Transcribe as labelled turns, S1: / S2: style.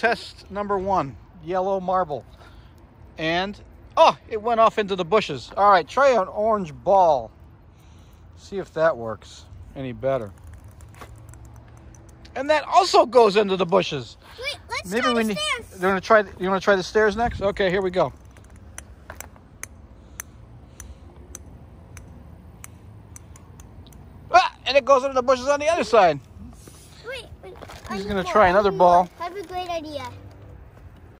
S1: test number one, yellow marble. And, oh, it went off into the bushes. All right, try an orange ball. See if that works any better. And that also goes into the bushes.
S2: Wait, let's
S1: Maybe
S2: try
S1: we
S2: the
S1: need.
S2: stairs.
S1: You want to try? You want to try the stairs next? Okay, here we go. Ah, and it goes into the bushes on the other side.
S2: Wait, wait.
S1: He's gonna try another ball.
S2: cabeleireria.